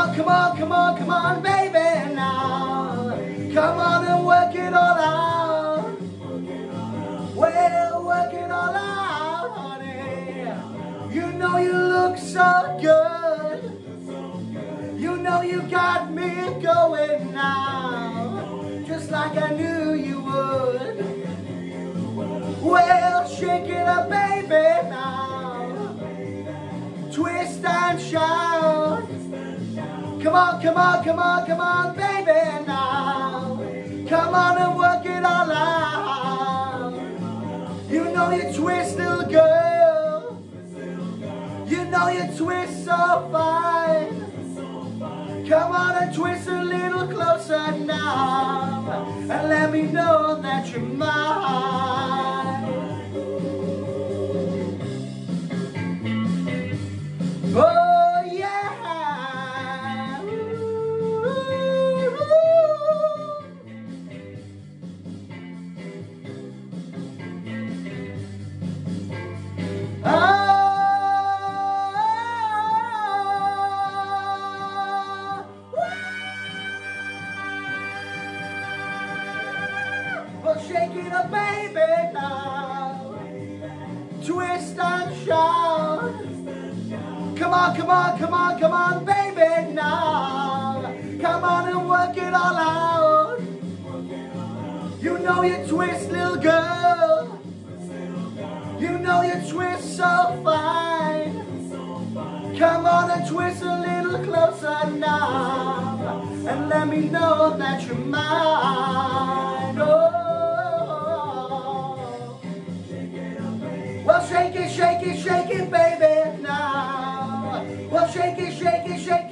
on, come on, come on, come on, baby, now. Come on and work it all out. Well, work it all out, honey. You know you look so good. You know you got me going now. Just like I knew you would. Well, shake it up, baby, now. Twist and shout. Come on, come on, come on, come on, baby, now. Come on and work it all out. You know you twist, little girl. You know you twist so fine. Come on and twist a little closer now. And let me know that you're mine. Well, shake it up, baby, now. Twist and shout. Come on, come on, come on, come on, baby, now. Come on and work it all out. You know you twist, little girl. You know you twist so fine. Come on and twist a little closer now. And let me know that you're mine. Oh. Well, shake it, shake it, shake it, baby, now. Well, shake it, shake it, shake